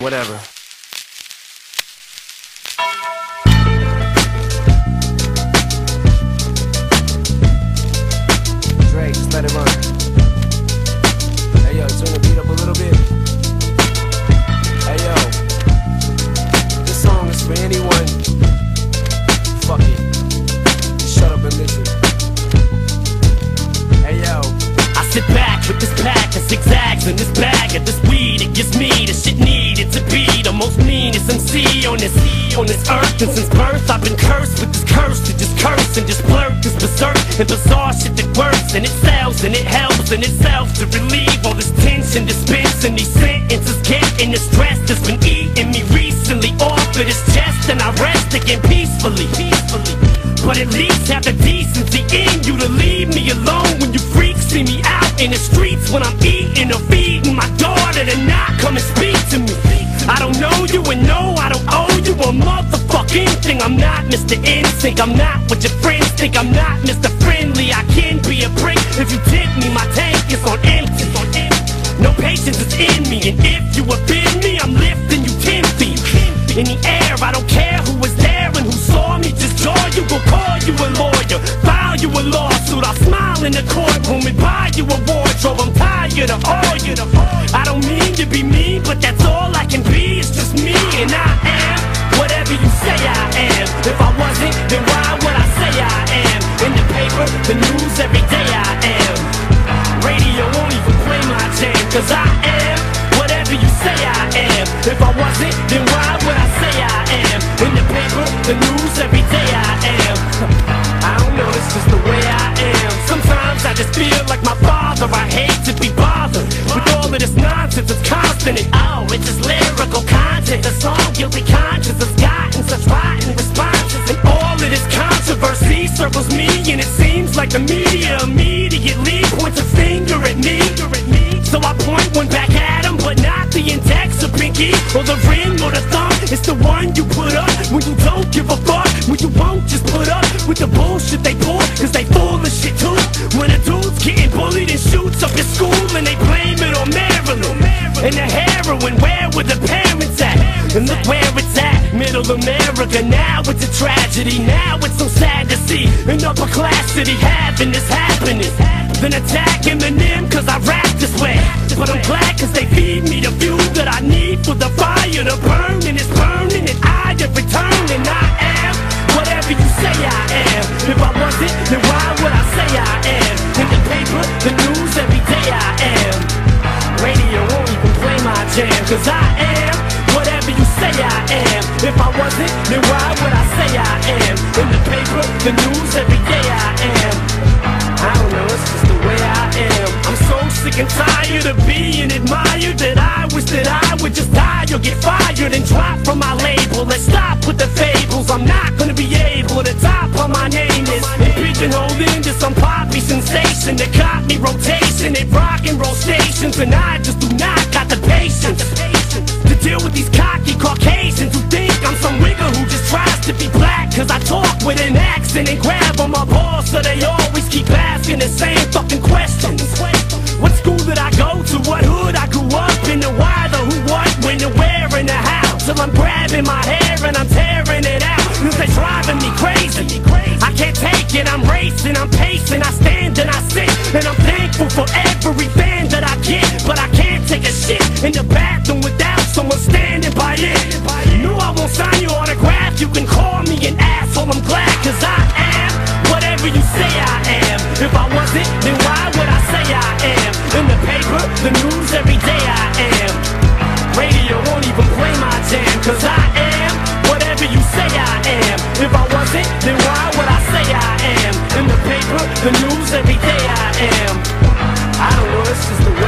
Whatever. Dre, just let it run. Hey yo, turn the beat up a little bit. Hey yo, this song is for anyone. Fuck it. Just shut up and listen. Hey yo. I sit back with this pack of zigzags in this bag of this weed. It gives me the shit most meanest MC on this on this earth. And since birth, I've been cursed with this curse to just curse and just blurt this berserk and bizarre shit that works and it sells and it helps in itself to relieve all this tension, dispensing these sentences, getting the stress that's been eating me recently off of this chest, and I rest again peacefully. Peacefully. But at least have the decency in you to leave me alone when you freaks see me out in the streets when I'm eating or feeding Instinct, I'm not what your friends think. I'm not Mr. Friendly, I can be a prick if you tip me. My tank is on empty. Empty. No patience is in me, and if you offend me, I'm lifting you ten feet in the air. I don't care who was there and who saw me. Just jaw you, will call you a lawyer, file you a lawsuit. I'll smile in the courtroom and buy you a wardrobe. I'm tired of all you. I don't mean to be mean, but that's like my father. I hate to be bothered with all of this nonsense. It's constant and oh, it's just lyrical content. The song guilty conscience has gotten such rotten responses, and all of this controversy circles me, and it seems like the media immediately points a finger at me. So I point one back at him, but not the index or pinky or the ring or the thumb. It's the one you put up when you don't give a fuck, when you won't just put up with the bullshit they pull, cause they full of shit too. America. Now it's a tragedy, now it's so sad to see an upper class city having this happening. Then attack Eminem cause I rap this way. But I'm glad cause they feed me the fuel that I need for the fire to burn. Am. If I wasn't, then why would I say I am? In the paper, the news, every day I am. I don't know, it's just the way I am. I'm so sick and tired of being admired that I wish that I would just die or get fired and drop from my label. Let's stop with the fables. I'm not gonna be able to top how my name is. And pigeonholed into some poppy sensation that got me rotation at rock and roll stations. And I just do not Caucasians who think I'm some wigger who just tries to be black. Cause I talk with an accent and grab on my balls, so they always keep asking the same fucking questions. What school did I go to? What hood I grew up in? The why, the who, what, when, the where, and the how. Till I'm grabbing my hair driving me crazy. I can't take it, I'm racing, I'm pacing, I stand and I sit. And I'm thankful for every fan that I get. But I can't take a shit in the bathroom without someone standing by it. No, I won't sign your autograph. You can call me an asshole, I'm glad, cause I am whatever you say I am. If I wasn't, it, then why would I say I am? In the paper, the news, every day I am. I don't know, it's just the